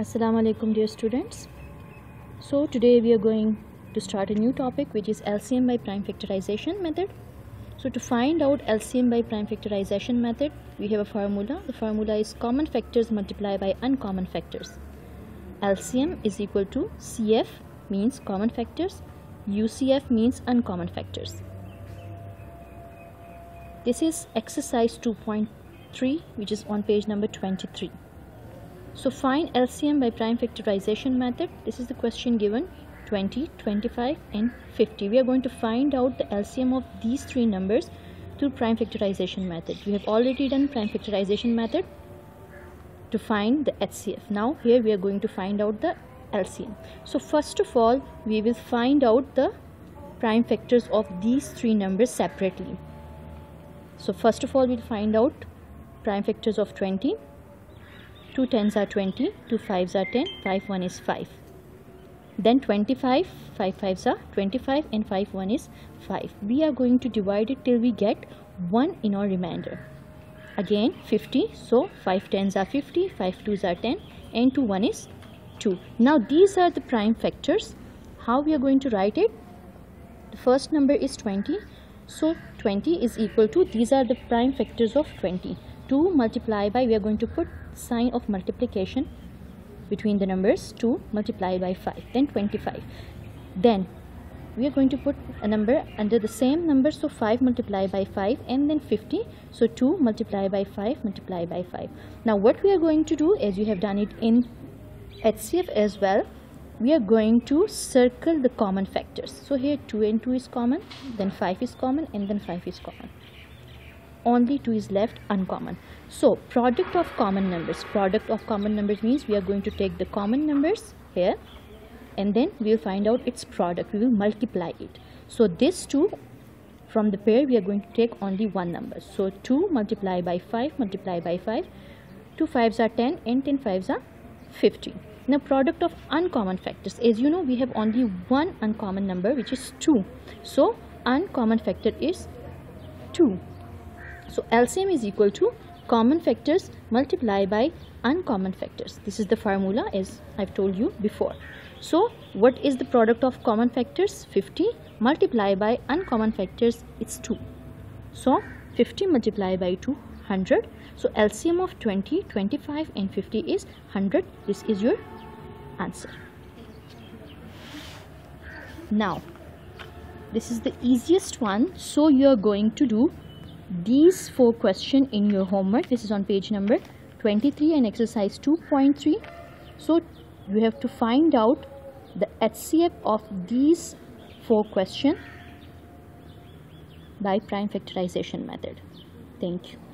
Assalamu alaikum dear students. So today we are going to start a new topic which is LCM by prime factorization method. So to find out LCM by prime factorization method we have a formula. The formula is common factors multiplied by uncommon factors. LCM is equal to CF means common factors, UCF means uncommon factors. This is exercise 2.3 which is on page number 23. So find LCM by prime factorization method. This is the question given 20, 25 and 50. We are going to find out the LCM of these three numbers through prime factorization method. We have already done prime factorization method to find the HCF. Now here we are going to find out the LCM. So first of all we will find out the prime factors of these three numbers separately. So first of all we'll find out prime factors of 20 2 tens are 20 2 5s are 10 5 1 is 5 then 25 5 5s are 25 and 5 1 is 5 we are going to divide it till we get 1 in our remainder. Again 50 so 5 tens are 50 5 2s are 10 and 2 1 is 2 now these are the prime factors. How we are going to write it? The first number is 20 so 20 is equal to these are the prime factors of 20 2 multiplied by we are going to put sign of multiplication between the numbers 2 multiplied by 5 then 25 then we are going to put a number under the same number so 5 multiplied by 5 and then 50 so 2 multiplied by 5 multiplied by 5 now what we are going to do as you have done it in HCF as well we are going to circle the common factors. So here 2 and 2 is common then 5 is common and then 5 is common only 2 is left uncommon. So product of common numbers. Product of common numbers means we are going to take the common numbers here and then we will find out its product. We will multiply it. So this 2 from the pair we are going to take only one number. So 2 multiply by 5 multiply by 5 2 5s are 10 and 10 5s are 50 now product of uncommon factors. As you know we have only one uncommon number which is 2 so uncommon factor is 2 so LCM is equal to common factors multiplied by uncommon factors. This is the formula as I've told you before. So what is the product of common factors? 50 multiplied by uncommon factors it's 2. So 50 multiplied by 2 100. So LCM of 20, 25 and 50 is 100. This is your answer. Now this is the easiest one. So you are going to do these four question in your homework. This is on page number 23 and exercise 2.3 so you have to find out the HCF of these four question by prime factorization method. Thank you